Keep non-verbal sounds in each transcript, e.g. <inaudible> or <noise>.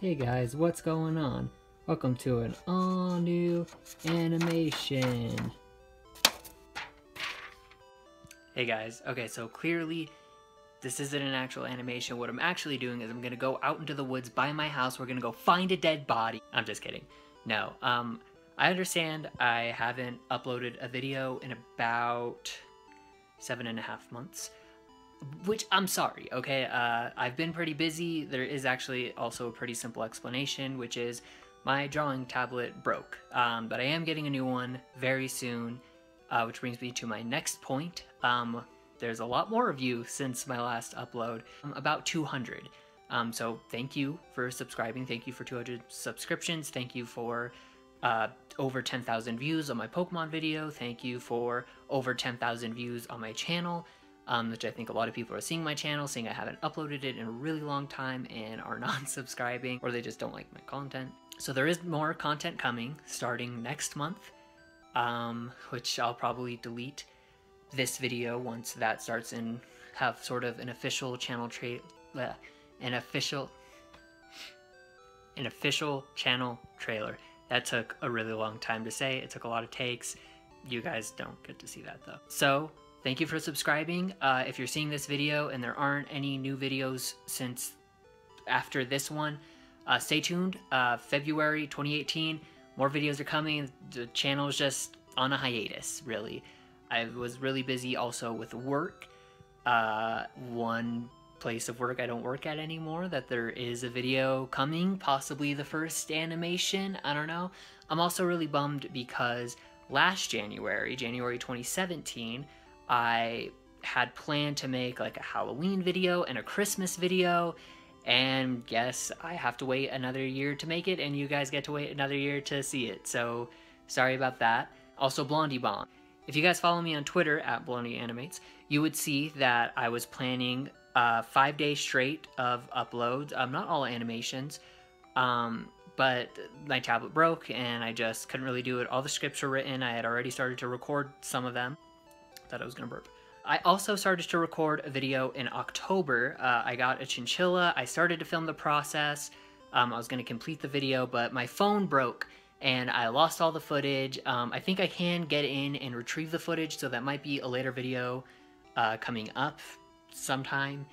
Hey guys, what's going on? Welcome to an all new animation. Hey guys, okay, so clearly this isn't an actual animation. What I'm actually doing is I'm gonna go out into the woods by my house. We're gonna go find a dead body. I'm just kidding. No, um, I understand I haven't uploaded a video in about seven and a half months which I'm sorry, okay? Uh, I've been pretty busy. There is actually also a pretty simple explanation, which is my drawing tablet broke. Um, but I am getting a new one very soon, uh, which brings me to my next point. Um, there's a lot more of you since my last upload, um, about 200. Um, so thank you for subscribing. Thank you for 200 subscriptions. Thank you for uh, over 10,000 views on my Pokemon video. Thank you for over 10,000 views on my channel um, which I think a lot of people are seeing my channel, seeing I haven't uploaded it in a really long time and are <laughs> not subscribing, or they just don't like my content. So there is more content coming starting next month, um, which I'll probably delete this video once that starts and have sort of an official channel trait, an official, an official channel trailer. That took a really long time to say. It took a lot of takes. You guys don't get to see that though. So Thank you for subscribing. Uh, if you're seeing this video and there aren't any new videos since after this one, uh, stay tuned. Uh, February 2018, more videos are coming. The channel is just on a hiatus, really. I was really busy also with work. Uh, one place of work I don't work at anymore that there is a video coming, possibly the first animation, I don't know. I'm also really bummed because last January, January 2017, I had planned to make like a Halloween video and a Christmas video and guess I have to wait another year to make it and you guys get to wait another year to see it. So sorry about that. Also Blondie Bomb. If you guys follow me on Twitter at Blondie Animates, you would see that I was planning uh, five days straight of uploads. Um, not all animations, um, but my tablet broke and I just couldn't really do it. All the scripts were written. I had already started to record some of them. Thought I was gonna burp. I also started to record a video in October. Uh, I got a chinchilla. I started to film the process. Um, I was gonna complete the video, but my phone broke and I lost all the footage. Um, I think I can get in and retrieve the footage, so that might be a later video uh, coming up sometime.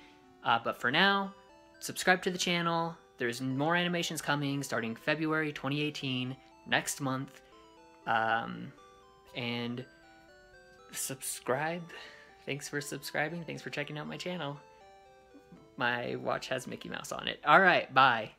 Uh, but for now, subscribe to the channel. There's more animations coming starting February 2018, next month. Um, and subscribe. Thanks for subscribing. Thanks for checking out my channel. My watch has Mickey Mouse on it. All right, bye.